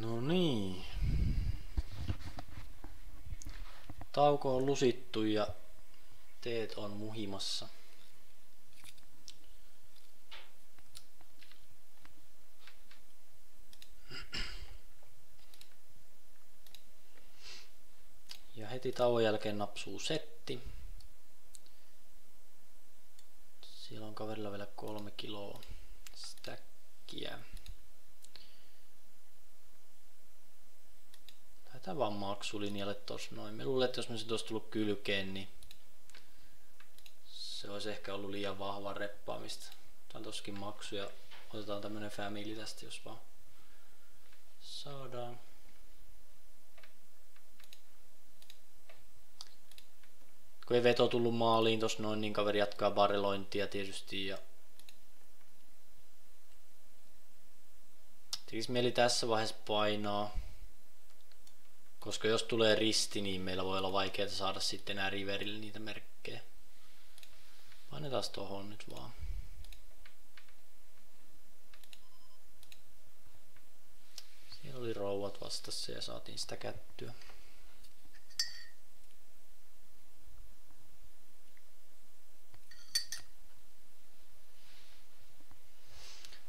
No niin. Tauko on lusittu ja teet on muhimassa. Ja heti tauon jälkeen napsuu setti. Siellä on kaverilla vielä kolme kiloa stäkkiä. Lähdetään vaan maksulinjalle tossa noin. Me luulen, että jos me se olisi tullut kylkeen, niin se olisi ehkä ollut liian vahva reppaamista. On tossakin maksu ja otetaan tämmönen family tästä, jos vaan saadaan. kun ei veto tullut maaliin tossa noin, niin kaveri jatkaa barrelointia tietysti ja Tekis mieli tässä vaiheessa painaa. Koska jos tulee risti, niin meillä voi olla vaikeaa saada sitten enää riverille niitä merkkejä. Painetaan tohon nyt vaan. Siellä oli rouvat vastassa ja saatiin sitä kättyä.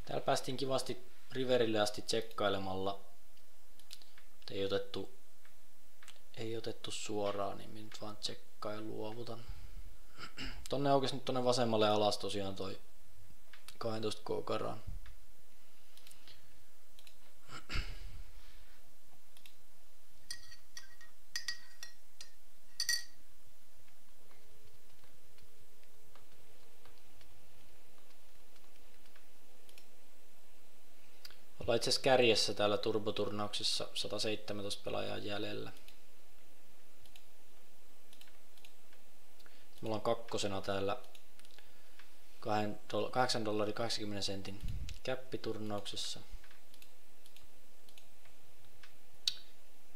Täällä päästiin kivasti Riverille asti tsekkailemalla. Ei otettu, ei otettu suoraan, niin nyt vaan tsekkaa ja luovutan. Tonne aukesi nyt tonne vasemmalle alas tosiaan toi 12 k-karaan. Ollaan itse asiassa kärjessä täällä turboturnauksessa 117 pelaajaa jäljellä. Mulla on kakkosena täällä 8 dollari 80 sentin käppiturnauksessa.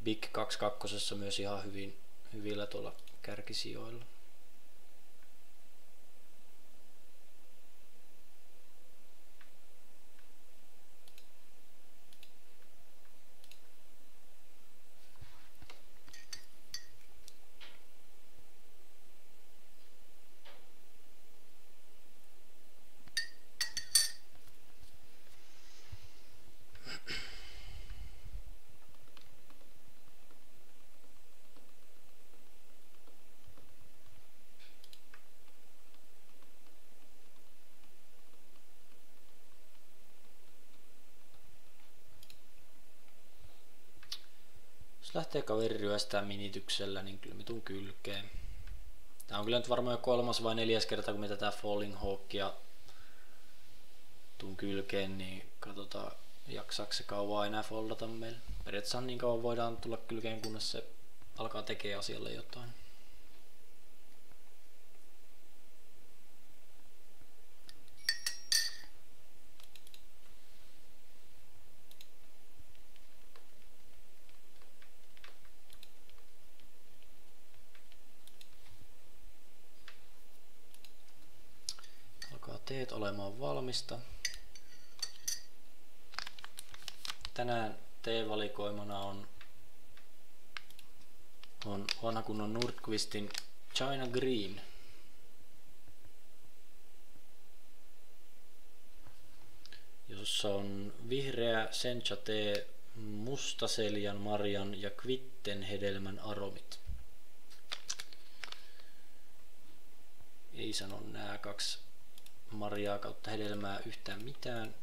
Big 22 myös ihan hyvin, hyvillä tuolla kärkisijoilla. Lähtee kaveri ryöstää minityksellä, niin kyllä me tuun kylkeen. Tää on kyllä nyt varmaan jo kolmas vai neljäs kerta, kun me tätä Falling Hawkia tuun kylkeen, niin katsotaan jaksaako se kauan enää foldata meille. Periaatteessa niin kauan voidaan tulla kylkeen, kunnes se alkaa tekee asialle jotain. Teet olemaan valmista. Tänään T-valikoimana on, on vanha kunnon China Green. jossa on vihreä sencha tee, mustaseljan, marjan ja kvitten hedelmän aromit. Ei sano nämä kaksi marjaa kautta hedelmää yhtään mitään,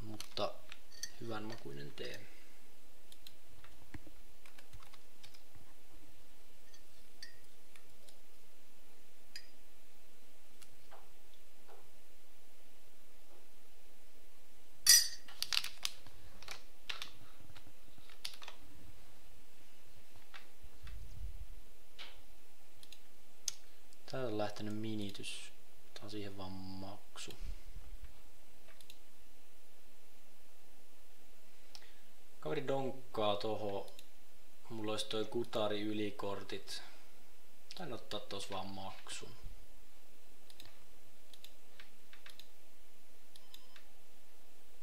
mutta hyvän makuinen tee. Täällä on lähtenyt minitys Otetaan siihen vaan maksu. Kaveri donkkaa toho. Mulla olisi toi kutari ylikortit. Tain ottaa tos vaan maksun.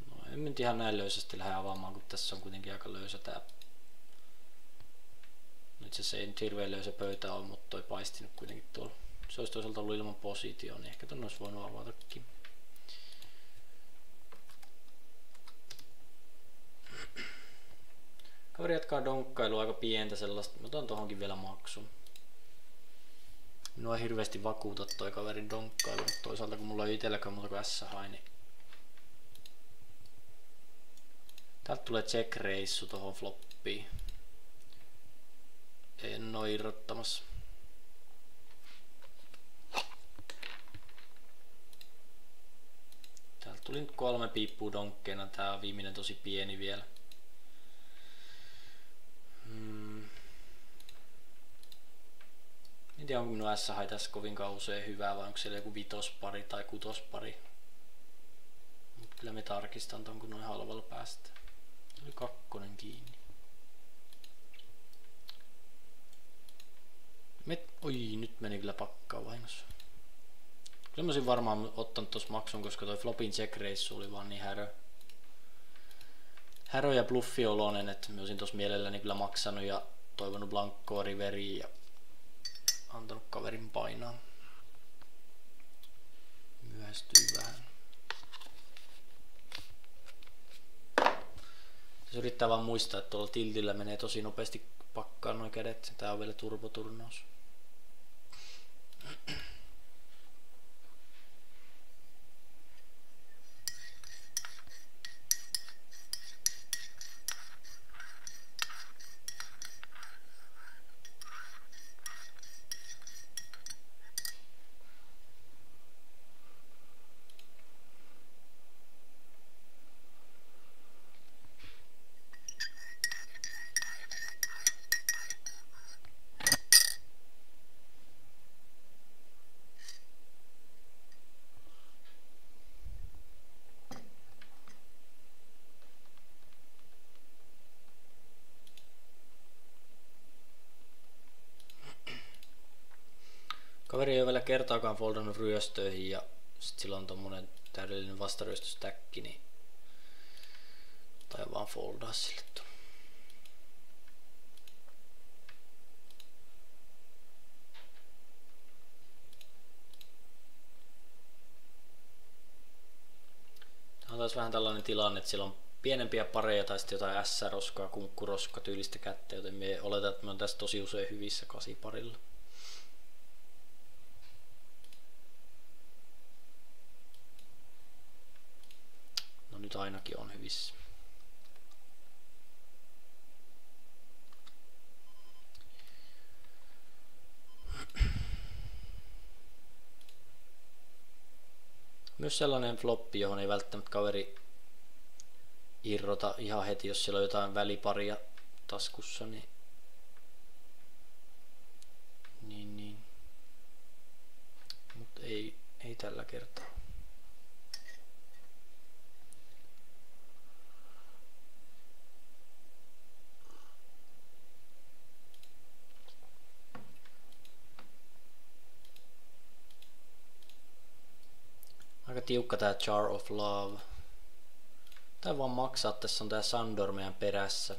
No en nyt ihan näin löysästi lähde avaamaan, kun tässä on kuitenkin aika löysä tää. No itse asiassa ei nyt hirveän löysä pöytä ole, mutta toi paisti nyt kuitenkin tuolla. Se olisi toisaalta ollut ilman positio, niin ehkä ton olisi voinut avatakin. Kaveri jatkaa donkkailu aika pientä sellaista, mutta on tohonkin vielä maksun. Minua ei hirveästi vakuuta toi kaverin donkkailu, mutta toisaalta kun mulla ei itselläkään muuta kuin s niin Täältä tulee check-reissu tohon floppiin. En oo irrottamassa. Täältä tuli nyt kolme piippua donkkeena, tää on viimeinen tosi pieni vielä. Hmm. En tiedä onko minun S tässä kovinkaan usein hyvää vai onko siellä joku vitospari tai kutospari. Mut kyllä me tarkistan ton kun noin halvalla päästä. Oli kakkonen kiinni. Met... Oi, nyt meni kyllä pakkaa vahingossa. Kyllä mä varmaan ottanut tos maksun, koska toi flopin check oli vaan niin härö. Härö ja bluffiolonen, että mä olisin tos mielelläni kyllä maksanut ja toivonut blankkoa riveriin ja antanut kaverin painaa. Myöhästyi vähän. Se yrittää vaan muistaa, että tuolla tiltillä menee tosi nopeasti pakkaan noin kädet. Tää on vielä turboturnaus. Kaveri ei ole vielä kertaakaan foldannut ryöstöihin ja sit sillä on tommonen täydellinen vastaryöstöstäkki, niin tai vaan foldaa sille tuolla. Tämä on taas vähän tällainen tilanne, että sillä on pienempiä pareja tai sitten jotain S-roskaa, kunkkuroskaa tyylistä kättä, joten me oletan, että me on tässä tosi usein hyvissä kasiparilla. Nyt ainakin on hyvissä. Myös sellainen floppi, johon ei välttämättä kaveri irrota ihan heti, jos siellä on jotain väliparia taskussa, niin, niin, niin. mutta ei, ei tällä kertaa. Tiukka tää Jar of Love. Tää vaan maksaa, tässä on tää Sandor meidän perässä.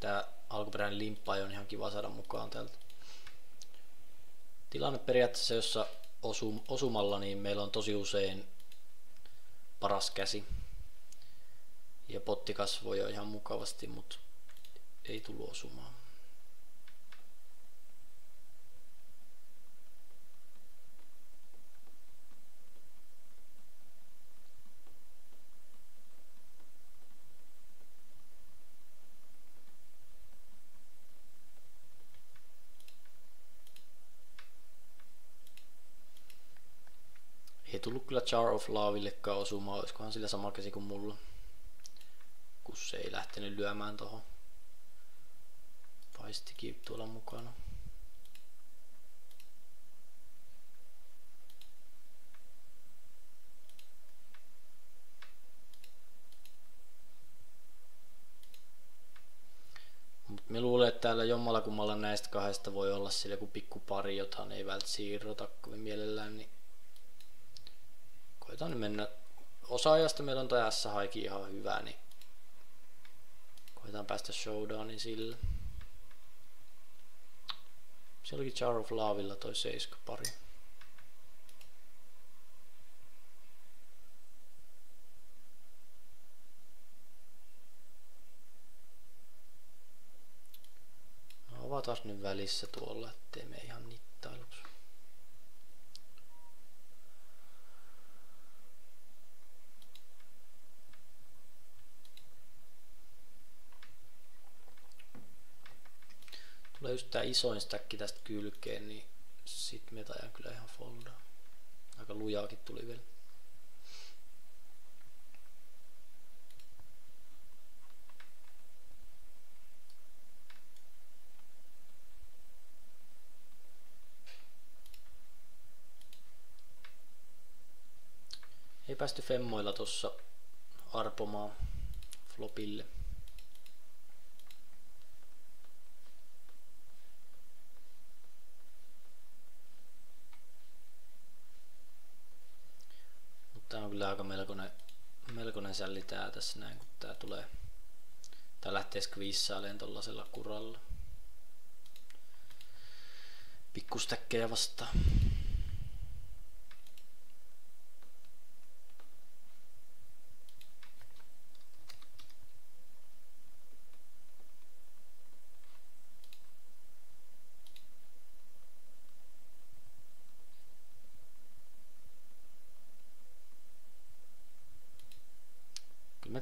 Tää alkuperäinen limppa on ihan kiva saada mukaan täältä. Tilanne periaatteessa, jossa osum, osumalla, niin meillä on tosi usein paras käsi. Ja potti kasvoi jo ihan mukavasti, mutta ei tullut osumaan. tullut kyllä Jar of Lavillekaan osumaan, olisikohan sillä sama käsi kuin mulla. Kun se ei lähtenyt lyömään tohon. Paistikin tuolla mukana. Mut me luulen, että täällä jommalla kummalla näistä kahdesta voi olla sillä joku pikku pari, jota ei välttämättä siirrota kovin mielellään, niin koitan nyt mennä. Osa ajasta meillä on toi S-haiki ihan hyvä, niin Koitetaan päästä showdownin sillä. Se olikin Jar of Lavilla toi 7 pari. No, avataan nyt välissä tuolla, ettei me ihan nittailuksi. Tää isoin stäkki tästä kylkeen, niin sit me tajan kyllä ihan foldaa. Aika lujaakin tuli vielä. Ei päästy femmoilla tossa arpomaan flopille. Tää on kyllä aika melkoinen, melkoinen sälli tää tässä näin, kun tää tulee. Tää lähtee skviissaileen tollasella kuralla. Pikkustäkkejä vastaan.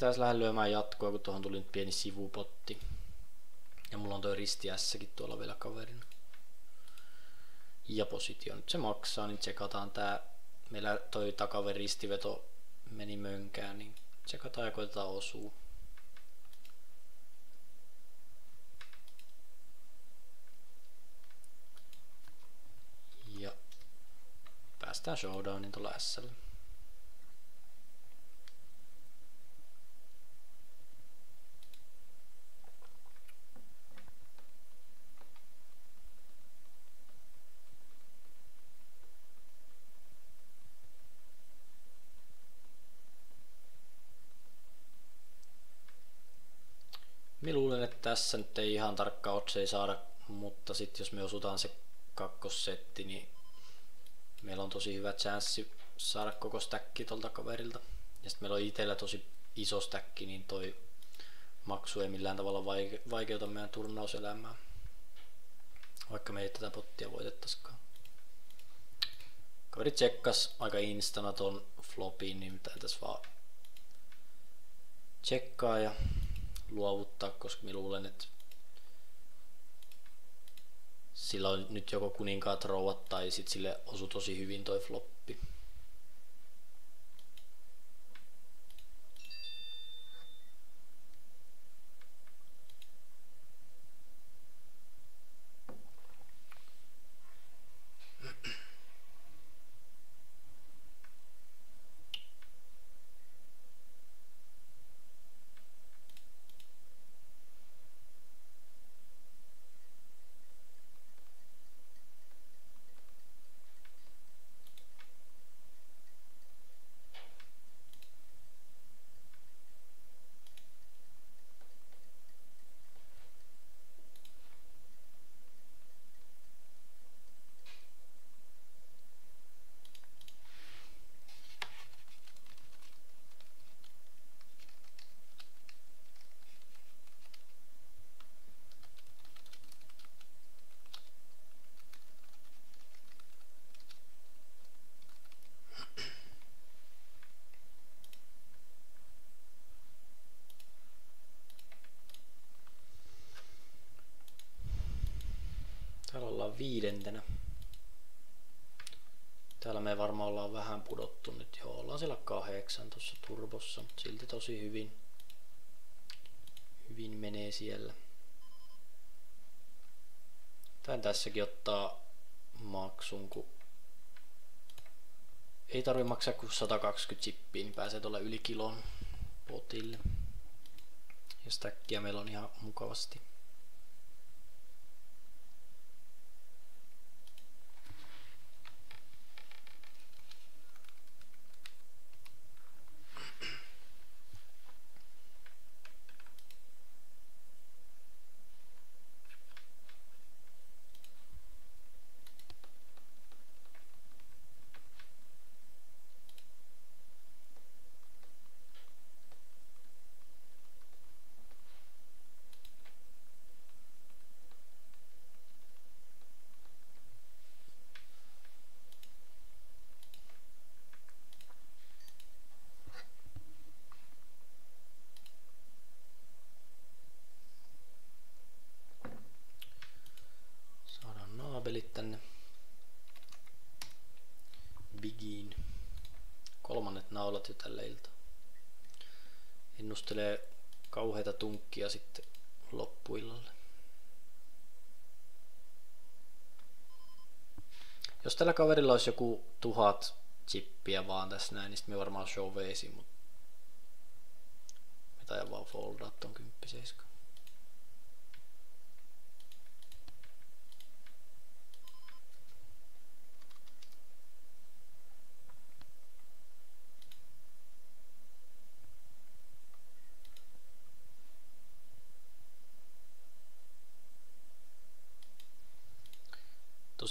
Taas lähden lyömään jatkoa, kun tuohon tuli nyt pieni sivupotti. Ja mulla on toi risti tuolla vielä kaverina. Ja positio. Nyt se maksaa, niin tsekataan tää. Meillä toi takaven ristiveto meni mönkään, niin tsekataan ja koitetaan osua. Ja päästään showdownin tuolla SL. Minä luulen, että tässä nyt ei ihan tarkka otsei saada, mutta sitten jos me osutaan se kakkossetti, niin meillä on tosi hyvä chanssi saada koko stäkki tolta kaverilta. Ja sitten meillä on itsellä tosi iso stäkki, niin toi maksu ei millään tavalla vaike- vaikeuta meidän turnauselämää. Vaikka me ei tätä pottia voitettaisikaan. Kaveri tsekkas aika instana ton flopin, niin mitä tässä vaan tsekkaa ja luovuttaa, koska minä luulen, että sillä on nyt joko kuninkaat rouvat tai sitten sille osu tosi hyvin toi floppi. Ollaan viidentenä. Täällä me varmaan ollaan vähän pudottu nyt. Joo, ollaan siellä kahdeksan tuossa turbossa, mutta silti tosi hyvin, hyvin menee siellä. Tän tässäkin ottaa maksun, kun ei tarvi maksaa kuin 120 chippiä, niin pääsee tuolla yli kilon potille. Ja stackia meillä on ihan mukavasti. tänne Bigiin. Kolmannet naulat jo tällä ilta. Ennustelee kauheita tunkkia sitten loppuillalle. Jos tällä kaverilla olisi joku tuhat chippiä vaan tässä näin, niin sitten me varmaan show veisi, mutta me tajan vaan foldaa ton 10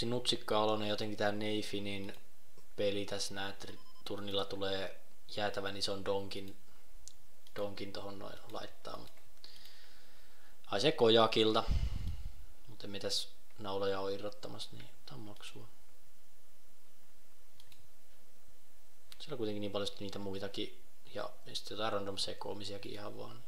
tosi nutsikka oloinen jotenkin tää Neifinin peli tässä näet turnilla tulee jäätävän ison donkin, donkin tohon noin laittaa. Ai se kojakilta, mutta mitäs nauloja on irrottamassa, niin on maksua. Siellä on kuitenkin niin paljon niitä muitakin ja sitten jotain random sekoamisiakin ihan vaan.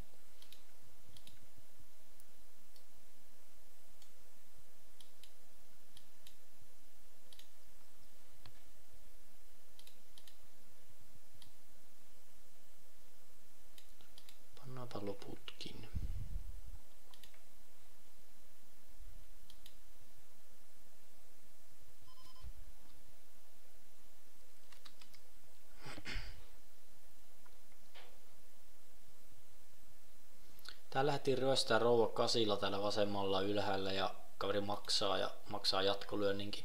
Tää lähti ryöstää rouva kasilla täällä vasemmalla ylhäällä ja kaveri maksaa ja maksaa jatkolyönninkin.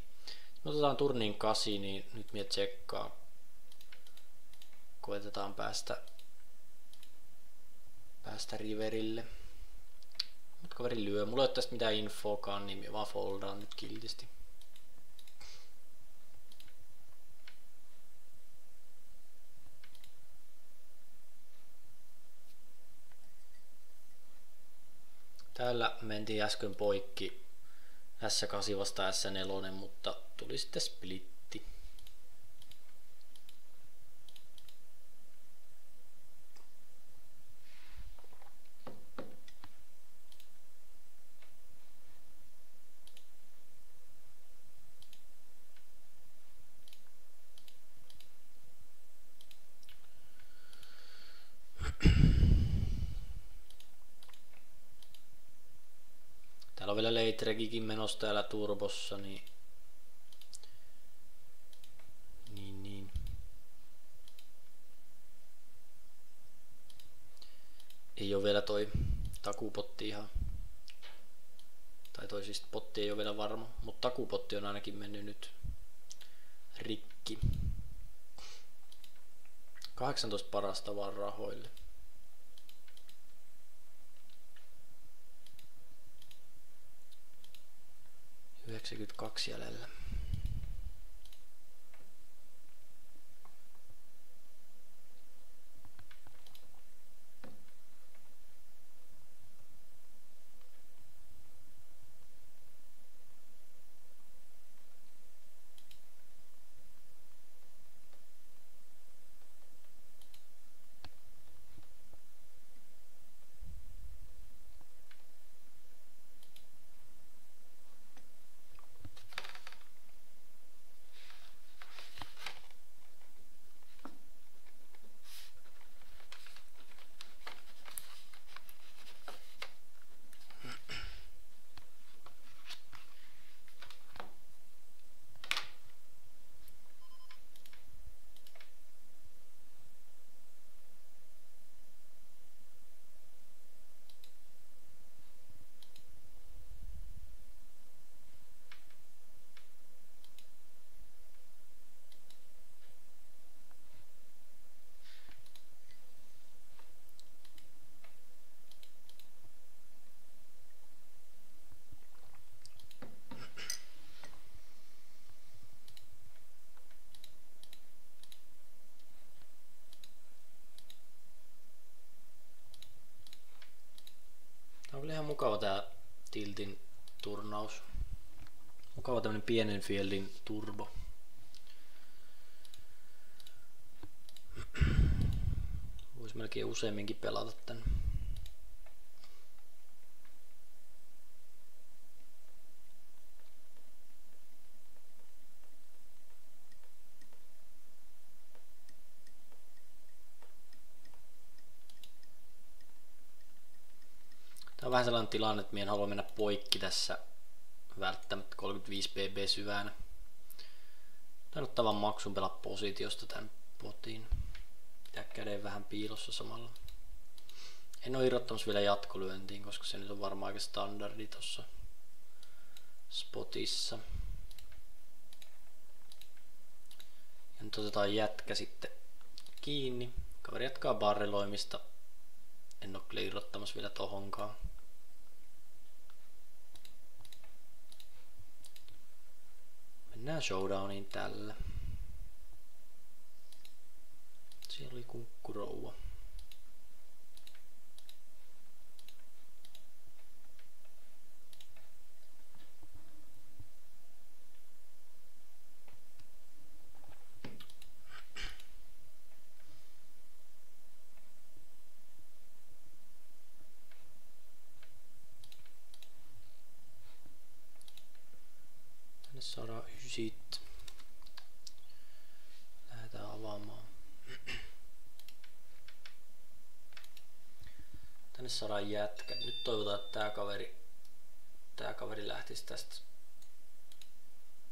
Me otetaan turnin kasi, niin nyt mie tsekkaa. Koitetaan päästä, päästä riverille. Mut kaveri lyö. Mulla ei ole tästä mitään infoakaan, niin vaan foldaan nyt kiltisti. Täällä mentiin äsken poikki S8 vasta S4, mutta tuli sitten splitti. vielä Leitregikin menossa täällä turbossa, niin niin, niin. Ei ole vielä toi takupotti ihan. Tai toi siis potti ei ole vielä varma, mutta takupotti on ainakin mennyt nyt rikki. 18 parasta vaan rahoille. 92 jäljellä. Mukava tää Tiltin turnaus. Mukava tämmönen pienen fieldin turbo. Voisi melkein useamminkin pelata tän. Sellainen tilanne, että mien halua mennä poikki tässä välttämättä 35 bb syvään. Tainnut tavan maksun pelaa positiosta tämän potiin. Pitää käden vähän piilossa samalla. En ole irrottamassa vielä jatkolyöntiin, koska se nyt on varmaan aika standardi tossa spotissa. Ja nyt otetaan jätkä sitten kiinni. Kaveri jatkaa barreloimista. En ole kyllä irrottamassa vielä tohonkaan. Mennään showdowniin tällä. Siellä oli kunkkurouva. 500 jätkä. Nyt toivotaan, että tämä kaveri, tää kaveri lähtisi tästä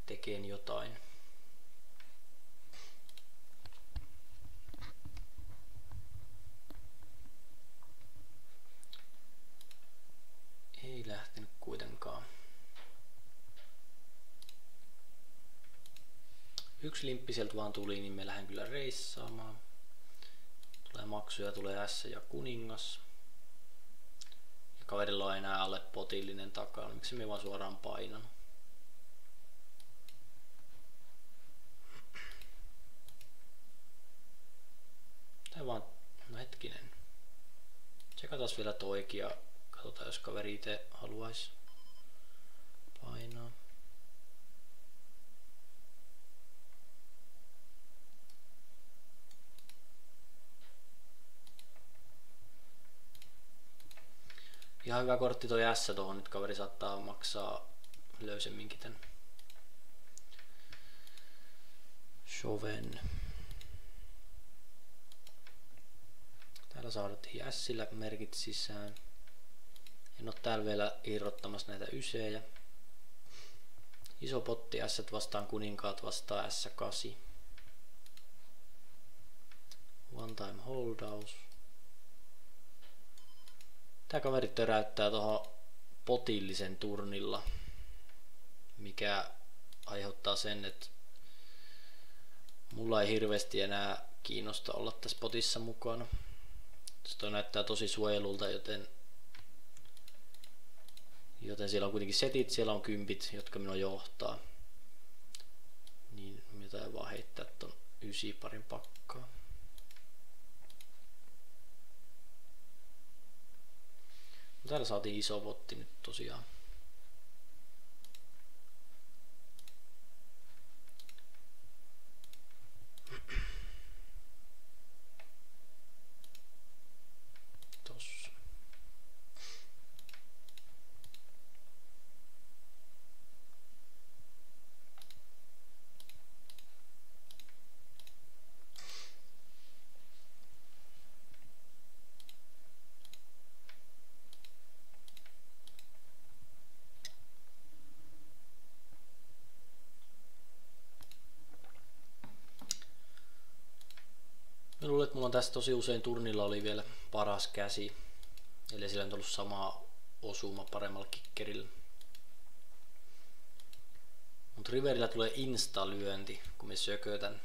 tekemään jotain. Ei lähtenyt kuitenkaan. Yksi limppi sieltä vaan tuli, niin me lähden kyllä reissaamaan. Tulee maksuja, tulee S ja kuningas. Kaverilla on enää alle potillinen takaa, niin miksi me vaan suoraan painan. Tää vaan, no hetkinen. Tsekataan vielä toikin ja katsotaan jos kaveri itse haluaisi painaa. Ihan hyvä kortti toi S tuohon, nyt kaveri saattaa maksaa löysemminkin tän. Shoven. Täällä saatiin Sillä merkit sisään. En oo täällä vielä irrottamassa näitä ysejä. Iso potti S vastaan kuninkaat vastaan S8. One time holdaus. Tää kaveri töräyttää tuohon potillisen turnilla, mikä aiheuttaa sen, että mulla ei hirveästi enää kiinnosta olla tässä potissa mukana. Se näyttää tosi suojelulta, joten, joten siellä on kuitenkin setit, siellä on kympit, jotka minua johtaa. Niin mitä vaan heittää ton ysi parin pakkaa. Täällä saatiin iso botti nyt tosiaan. mulla on tässä tosi usein turnilla oli vielä paras käsi. Eli sillä on tullut sama osuma paremmalla kikkerillä. Mutta Riverillä tulee insta-lyönti, kun me sökötän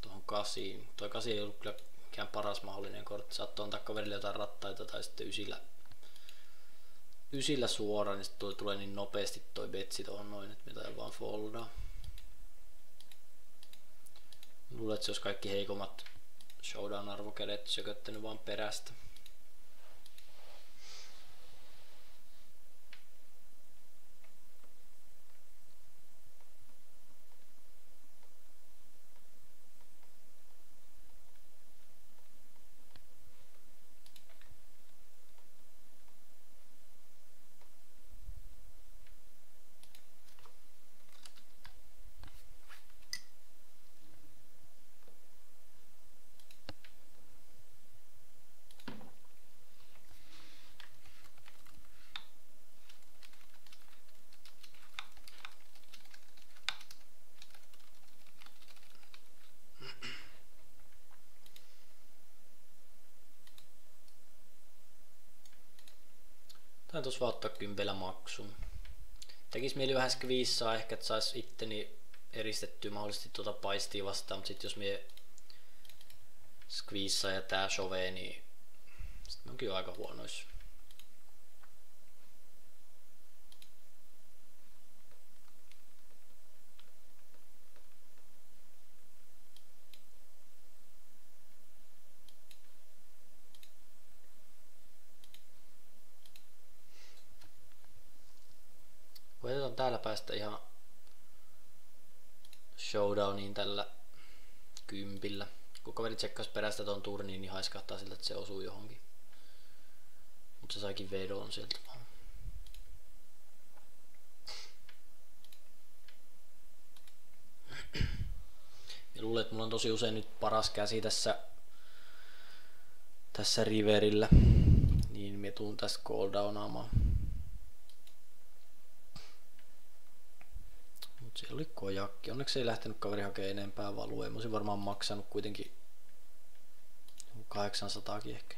tuohon kasiin. Tuo kasi ei ollut kyllä mikään paras mahdollinen kortti. Saattoi antaa kaverille jotain rattaita tai sitten ysillä, ysillä suoraan, niin sitten tulee niin nopeasti toi betsi tuohon noin, että mitä vaan foldaa. Luulen, että se olisi kaikki heikommat showdown arvokädet sököttänyt vaan perästä. Maksun. Tekis mieli vähän skviissaa ehkä, että sais itteni eristettyä mahdollisesti tuota paistia vastaan, mutta sit jos mie skviissaa ja tää sovee, niin sit onkin jo aika huonoissa. Koitetaan täällä päästä ihan showdowniin tällä kympillä. Kun kaveri tsekkas perästä ton turniin, niin haiskahtaa siltä, että se osuu johonkin. Mutta se saikin vedon sieltä vaan. Ja luulen, että mulla on tosi usein nyt paras käsi tässä, tässä riverillä. Niin me tuun tästä cooldownaamaan. Mut siellä oli kojakki. Onneksi ei lähtenyt kaveri hakemaan enempää valua. Mä olisin varmaan maksanut kuitenkin 800 ehkä.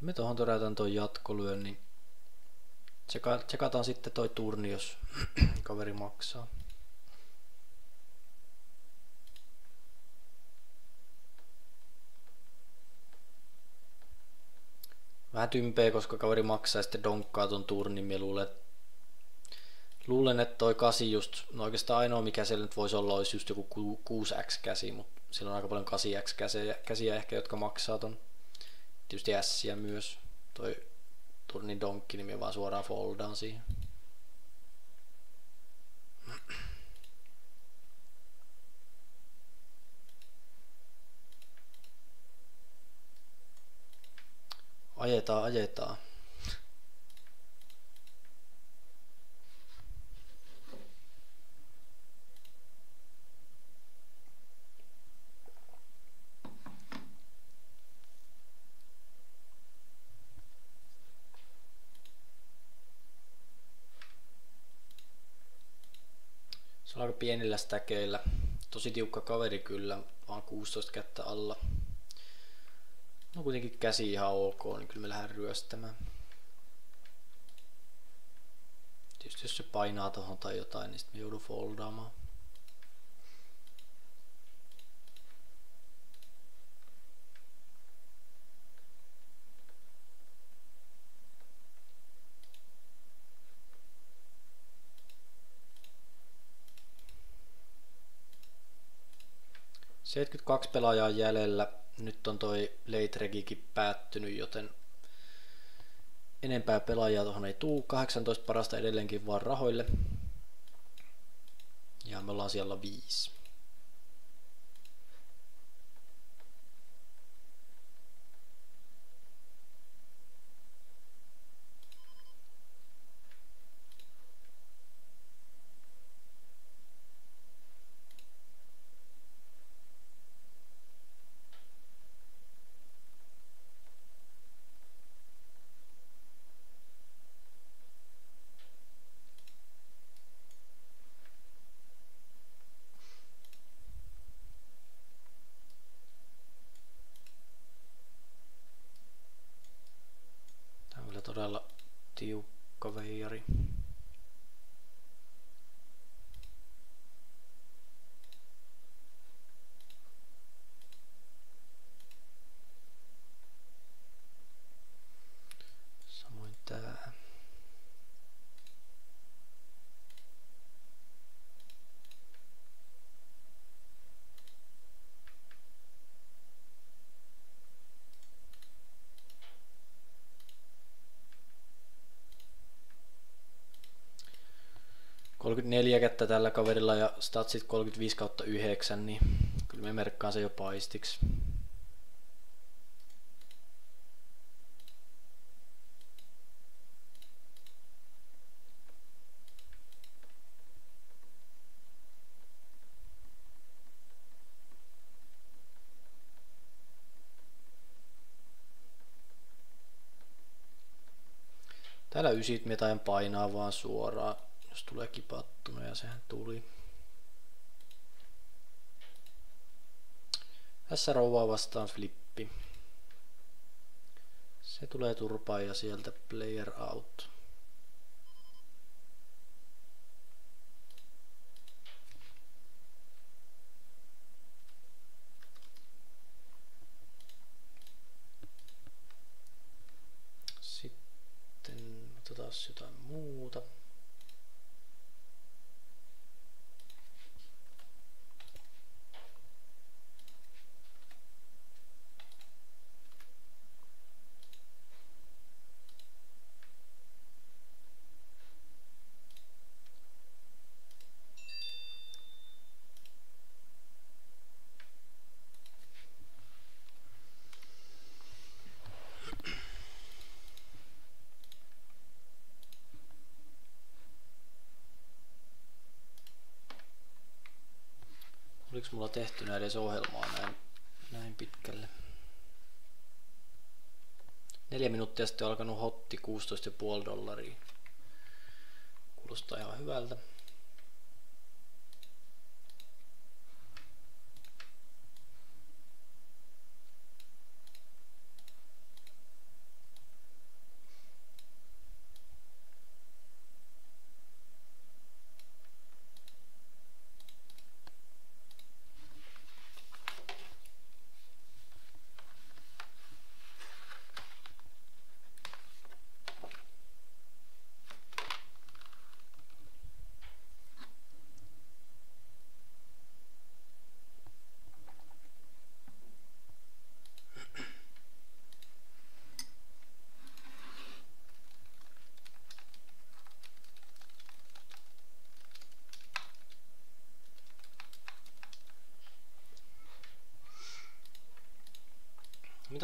me tuohon todetaan tuon jatkolyönnin. Tseka, tsekataan sitten toi turni, jos kaveri maksaa. Vähän tympeä, koska kaveri maksaa ja sitten donkkaa ton turnin. Luulen, luulen, että toi kasi just, no oikeastaan ainoa mikä siellä nyt voisi olla, olisi just joku 6x käsi, mutta sillä on aika paljon 8x käsiä, käsiä ehkä, jotka maksaa ton tietysti ässiä myös. Toi turnin donkki, niin vaan suoraan foldaan siihen. Ajetaan, ajetaan. Se on aika pienillä stäkeillä. Tosi tiukka kaveri kyllä, vaan 16 kättä alla. No kuitenkin käsi ihan ok, niin kyllä me lähden ryöstämään. Tietysti jos se painaa tohon tai jotain, niin sitten me joudun foldaamaan. 72 pelaajaa jäljellä. Nyt on toi late päättynyt, joten enempää pelaajaa tuohon ei tuu. 18 parasta edelleenkin vaan rahoille. Ja me ollaan siellä 5. 34 kättä tällä kaverilla ja statsit 35 kautta 9, niin kyllä me merkkaan se jo paistiksi. Täällä ysit mitään painaa vaan suoraan jos tulee kipattuna ja sehän tuli. Tässä rouvaa vastaan flippi. Se tulee turpaan ja sieltä player out. Sitten otetaan jotain muuta. Oliko mulla tehtynä edes ohjelmaa näin, näin pitkälle? Neljä minuuttia sitten on alkanut hotti 16,5 dollaria. Kuulostaa ihan hyvältä.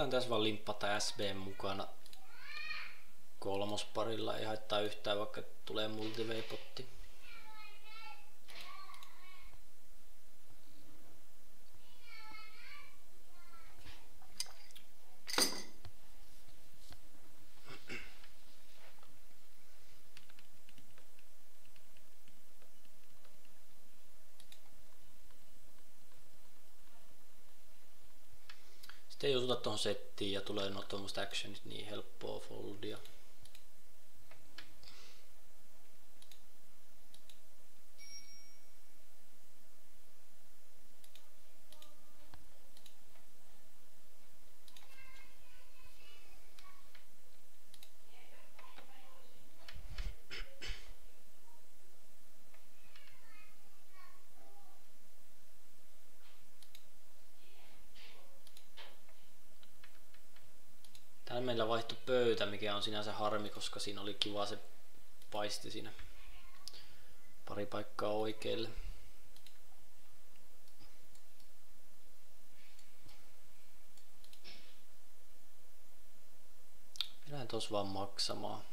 On tässä vaan limppata SB mukana kolmosparilla, ei haittaa yhtään vaikka tulee multiveipotti. Sitten ei osuta tuohon settiin ja tulee no tuommoista actionit niin helppoa foldia. meillä vaihtui pöytä, mikä on sinänsä harmi, koska siinä oli kiva se paisti siinä pari paikkaa oikealle. Minä tos vaan maksamaan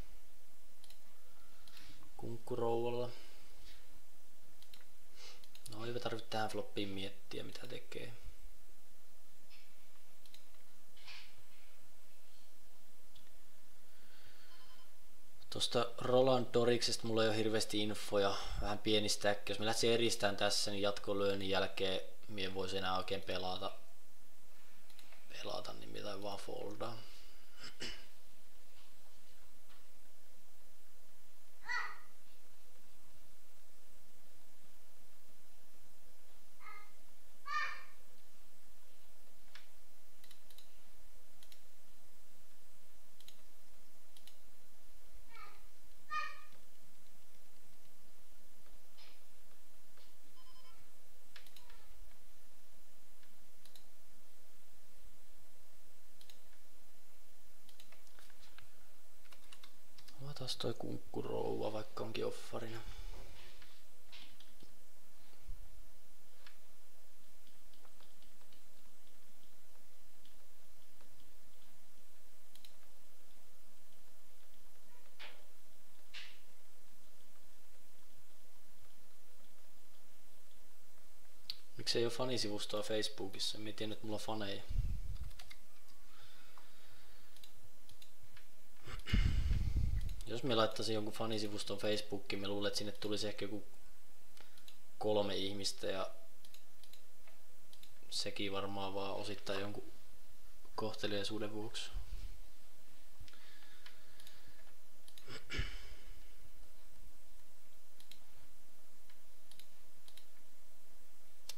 kunkkurouvalla. No ei tarvitse tähän floppiin miettiä mitä tekee. Tuosta Roland Doriksesta mulla ei ole hirveästi infoja, vähän pieni stack. Jos me lähtisi eristään tässä, niin jatkolyönnin jälkeen mie voisi enää oikein pelata, pelata niin mitä vaan foldaa. Taas toi kunkkurouva, vaikka onkin offarina. Miksei ole fanisivustoa Facebookissa? Mietin, että mulla on faneja. Me laittaisin jonkun fanisivuston Facebookiin, me luulen, että sinne tulisi ehkä joku kolme ihmistä ja sekin varmaan vaan osittain jonkun kohteliaisuuden vuoksi.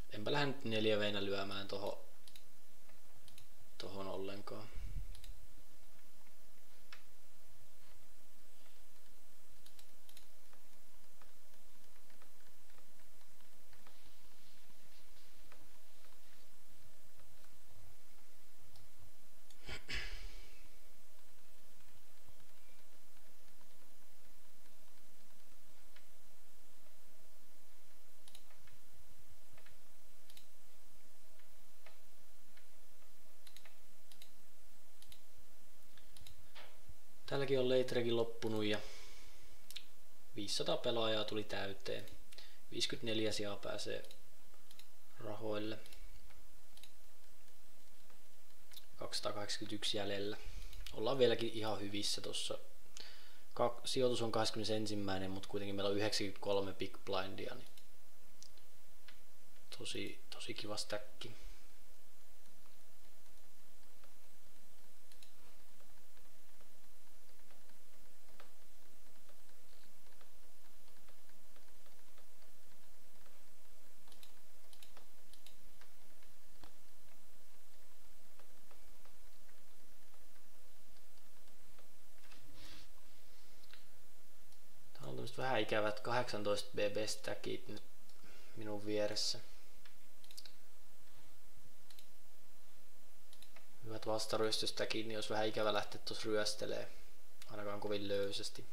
Enpä lähde nyt neljä veinä lyömään tohon, tohon ollenkaan. Täälläkin on Leitrekin loppunut ja 500 pelaajaa tuli täyteen. 54 sijaa pääsee rahoille. 281 jäljellä. Ollaan vieläkin ihan hyvissä tossa. sijoitus on 21. mutta kuitenkin meillä on 93 big blindia. Niin tosi, tosi kiva stäkki. Ikävät 18 BB stackit nyt minun vieressä. Hyvät vastaryöstöstäkin, niin jos vähän ikävä lähteä tuossa ryöstelee. Ainakaan kovin löysästi.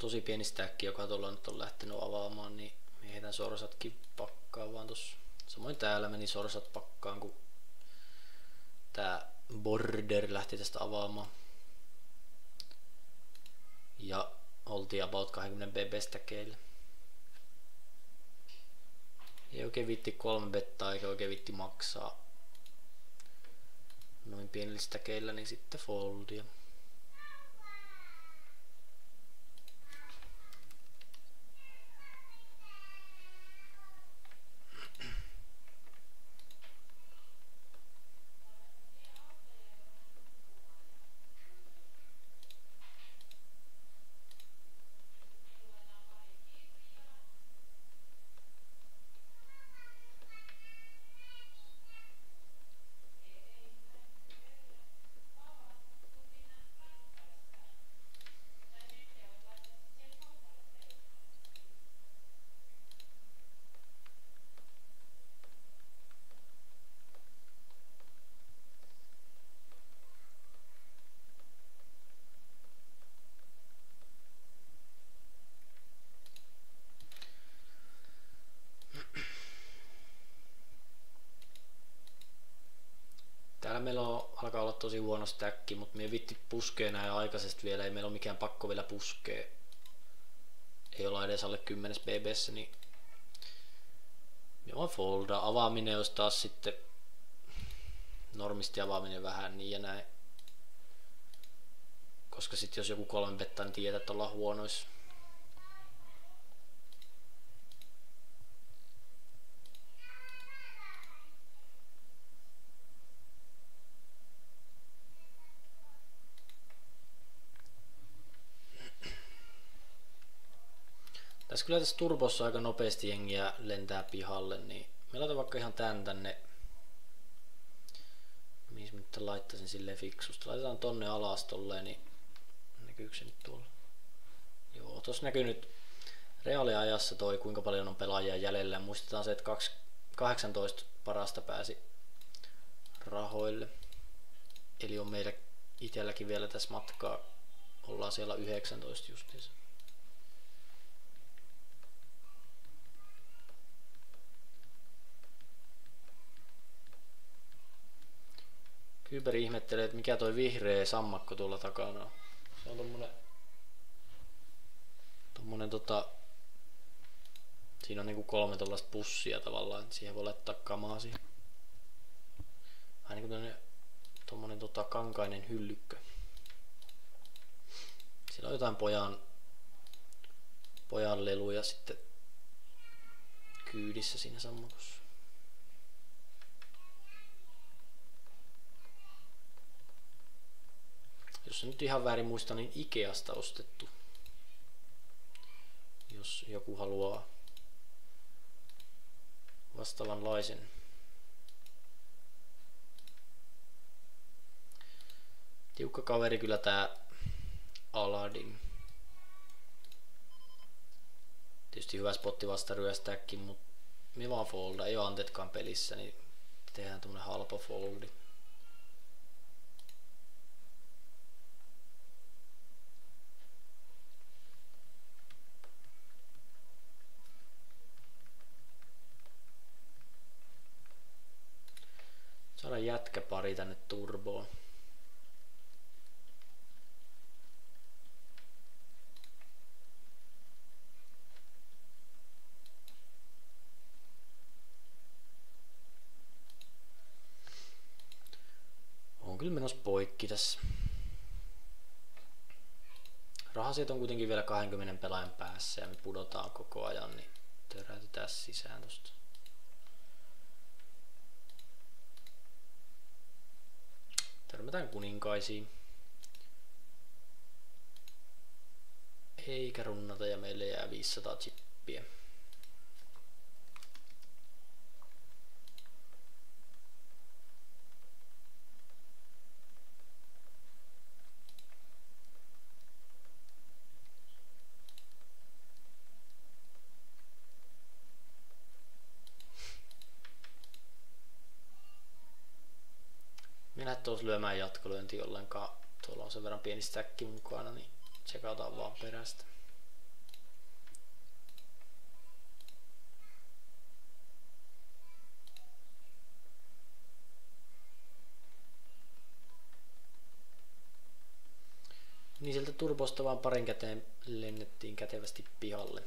tosi pieni stäkki, joka tuolla nyt on lähtenyt avaamaan, niin me heitän sorsatkin pakkaan vaan tossa. Samoin täällä meni sorsat pakkaan, kun tää border lähti tästä avaamaan. Ja oltiin about 20 bb stäkeillä. Ei oikein vitti kolme bettaa eikä oikein vitti maksaa noin pienillä stäkeillä, niin sitten foldia. meillä on, alkaa olla tosi huono stäkki, mutta me vitti puskee näin aikaisesti vielä, ei meillä ole mikään pakko vielä puskee. Ei olla edes alle 10 bbs, niin me on folda. Avaaminen jos taas sitten normisti avaaminen vähän niin ja näin. Koska sitten jos joku kolmen betta, niin tiedät, että ollaan huonoissa. Tässä kyllä tässä turbossa aika nopeasti jengiä lentää pihalle, niin me laitan vaikka ihan tän tänne. Mihin nyt laittaisin sille fiksusta. Laitetaan tonne alas tolleen, niin näkyykö se nyt tuolla? Joo, tossa näkyy nyt reaaliajassa toi kuinka paljon on pelaajia jäljellä. Muistetaan se, että 18 parasta pääsi rahoille. Eli on meillä itselläkin vielä tässä matkaa ollaan siellä 19 justiinsa. Kyber ihmettelee, että mikä toi vihreä sammakko tuolla takana on. Se on tommonen, tommonen tota, siinä on niinku kolme tollaista pussia tavallaan, että siihen voi laittaa kamaa siihen. Vähän niinku tommonen, tommonen tota kankainen hyllykkö. Siellä on jotain pojan, pojan leluja sitten kyydissä siinä sammakossa. Jos nyt ihan väärin muista, niin Ikeasta ostettu. Jos joku haluaa vastaavanlaisen. Tiukka kaveri kyllä tää Aladdin. Tietysti hyvä spotti vasta ryöstääkin, mutta me vaan folda, ei ole antetkaan pelissä, niin tehdään tämmönen halpa foldi. Saada pari tänne turboon. On kyllä menossa poikki tässä. Rahasiet on kuitenkin vielä 20 pelaajan päässä ja me pudotaan koko ajan, niin töräytetään sisään tosta. Törmätään kuninkaisiin. Eikä runnata ja meille jää 500 chippiä. tuossa lyömään jatkolyönti ollenkaan. Tuolla on sen verran pieni stäkki mukana, niin tsekataan vaan perästä. Niin sieltä turbosta vaan parin käteen lennettiin kätevästi pihalle.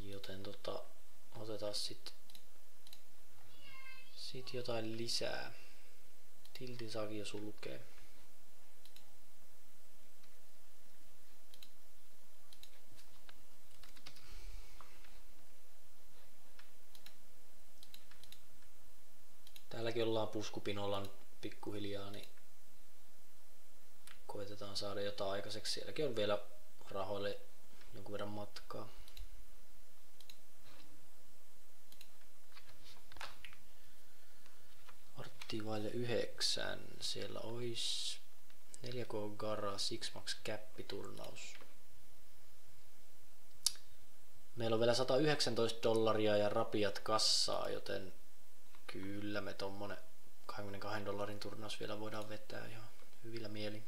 Joten tota, otetaan sitten sitten jotain lisää. Tiltin jo sulkee. Täälläkin ollaan puskupinolla nyt pikkuhiljaa, niin koitetaan saada jotain aikaiseksi. Sielläkin on vielä rahoille jonkun verran matkaa. Minuuttia vaille yhdeksän. Siellä olisi 4K Gara Six Max turnaus. Meillä on vielä 119 dollaria ja rapiat kassaa, joten kyllä me tommonen 22 dollarin turnaus vielä voidaan vetää ihan hyvillä mielin.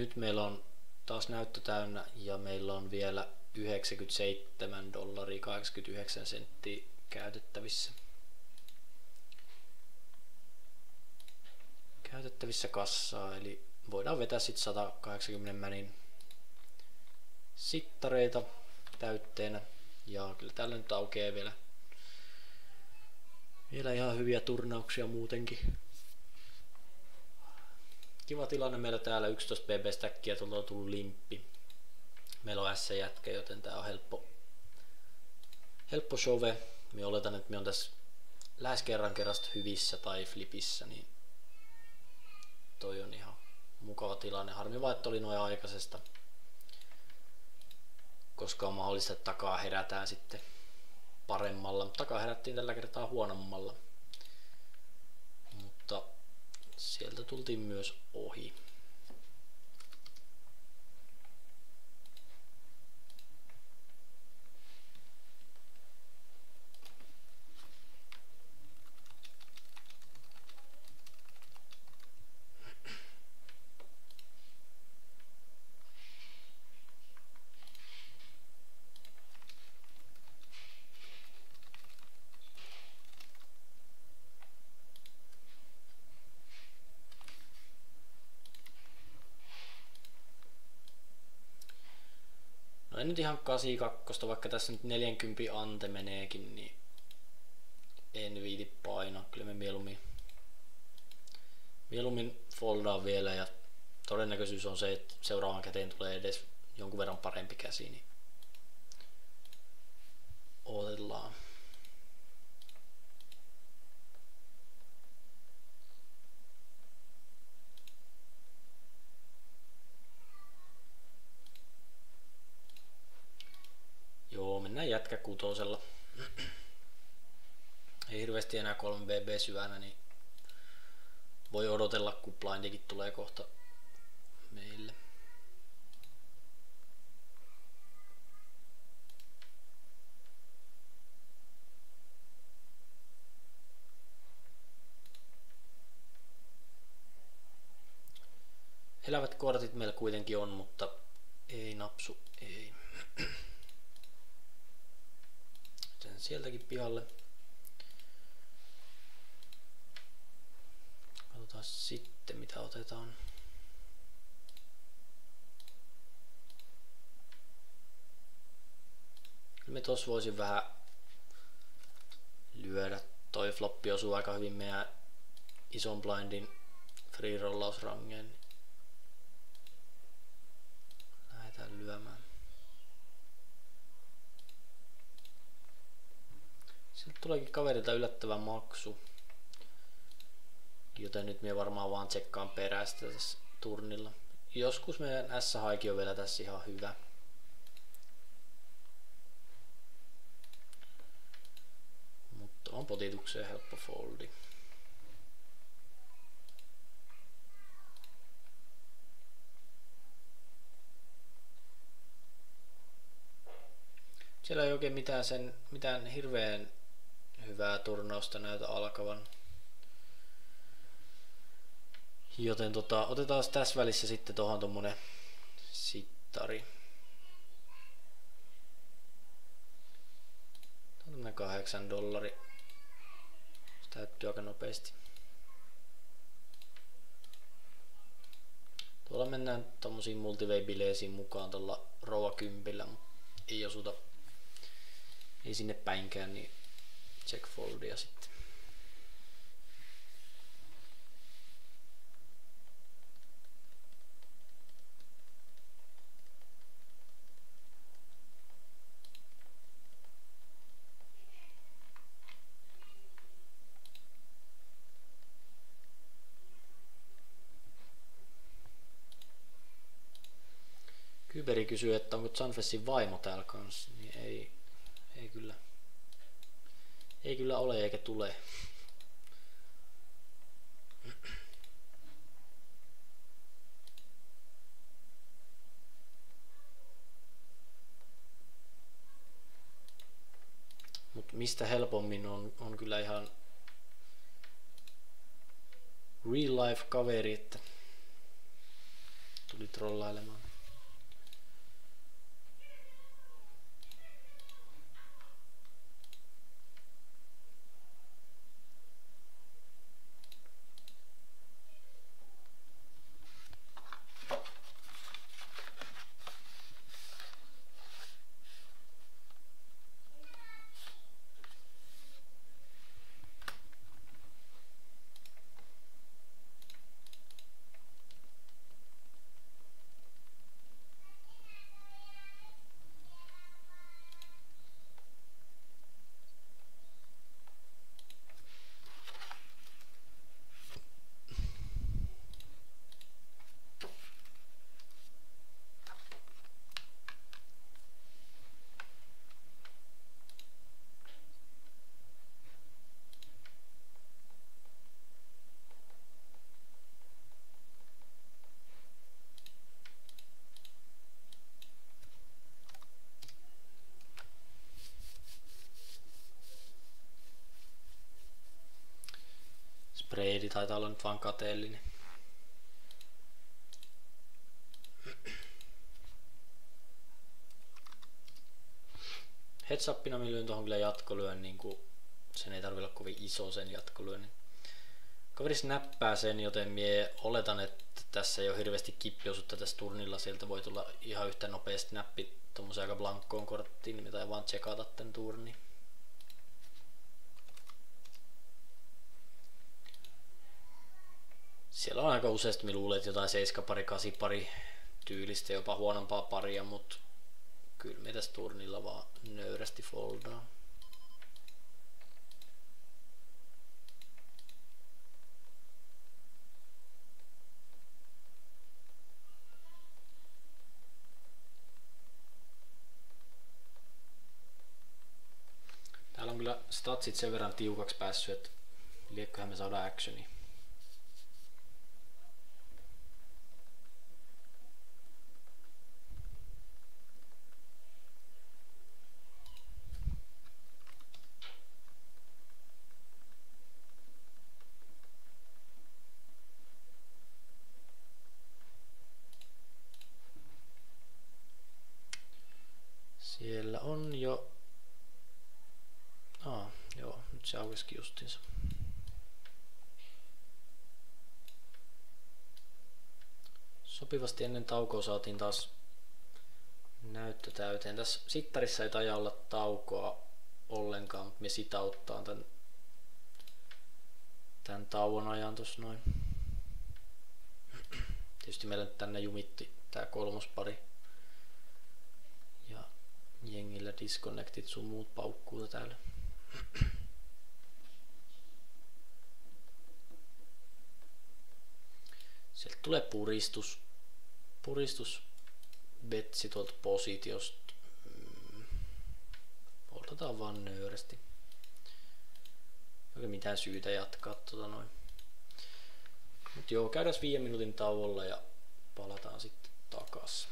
nyt meillä on näyttö täynnä ja meillä on vielä 97 dollaria 89 senttiä käytettävissä. Käytettävissä kassaa, eli voidaan vetää sitten 180 mänin sittareita täytteenä. Ja kyllä täällä nyt aukeaa vielä, vielä ihan hyviä turnauksia muutenkin kiva tilanne meillä täällä 11 bb stäkkiä tuolta on tullut limppi. Meillä on S-jätkä, joten tää on helppo, helppo shove. Me oletan, että me on tässä lähes kerran kerrasta hyvissä tai flipissä, niin toi on ihan mukava tilanne. Harmi vaan, että oli noin aikaisesta. koska on mahdollista, että takaa herätään sitten paremmalla. Takaa herättiin tällä kertaa huonommalla. Sieltä tultiin myös ohi. Nyt ihan 82, vaikka tässä nyt 40 ante meneekin, niin en viiti painaa. Kyllä me mieluummin, mieluummin foldaan vielä ja todennäköisyys on se, että seuraavan käteen tulee edes jonkun verran parempi käsi, niin odotellaan. mennään jätkä kutosella. Ei hirveästi enää 3 BB syvänä, niin voi odotella, kun blindikin tulee kohta meille. Elävät kortit meillä kuitenkin on, mutta ei napsu, ei. Sieltäkin pihalle. Katsotaan sitten mitä otetaan. Me tossa voisin vähän lyödä. Toi floppi osuu aika hyvin meidän ison blindin free rollausrangeen. Lähdetään lyömään. Sitten tuleekin kaverilta yllättävä maksu. Joten nyt minä varmaan vaan tsekkaan perästä tässä turnilla. Joskus meidän s on vielä tässä ihan hyvä. Mutta on potitukseen helppo foldi. Siellä ei oikein mitään, sen, mitään hirveän hyvää turnausta näytä alkavan. Joten tota, otetaan tässä välissä sitten tuohon tommonen sittari. Tuommoinen 8 dollari. Se täyttyy aika nopeasti. Tuolla mennään tommosiin multiveibileisiin mukaan tuolla Roa kympillä, mutta ei osuta ei sinne päinkään, niin check foldia sitten. Kyberi kysyy, että onko Sunfessin vaimo täällä kanssa, niin ei, ei kyllä. Ei kyllä ole eikä tule. Mutta mistä helpommin on, on kyllä ihan real life kaveri, että tuli trollailemaan. Taitaa olla nyt vaan kateellinen. Heads upina mä lyön tuohon kyllä jatkolyön, niin kuin sen ei tarvitse olla kovin iso sen jatkolyönnin. Kaveri snappää sen, joten mie oletan, että tässä ei ole hirveästi kippiosuutta tässä turnilla. Sieltä voi tulla ihan yhtä nopeasti näppi tuommoiseen aika blankkoon korttiin, niin mitä vaan tsekata tän turni. Siellä on aika useasti, me luulen, että jotain 7 pari, 8 pari tyylistä, jopa huonompaa paria, mutta kyllä me tässä turnilla vaan nöyrästi foldaa. Täällä on kyllä statsit sen verran tiukaksi päässyt, että liekköhän me saada actioni. Siellä on jo... Aa, joo, aukesikin justiinsa. Sopivasti ennen taukoa saatiin taas näyttö täyteen. Tässä sittarissa ei taida olla taukoa ollenkaan, mutta me sitauttaa tämän, tämän tauon ajan tuossa noin. Tietysti meillä nyt tänne jumitti tämä kolmospari jengillä disconnectit sun muut paukkuu täällä. Sieltä tulee puristus. Puristus betsi tuolta positiosta. Mm. Poltetaan vaan nöyrästi. Ei mitään syytä jatkaa tota noin. Mut joo, käydään viiden minuutin tauolla ja palataan sitten takas.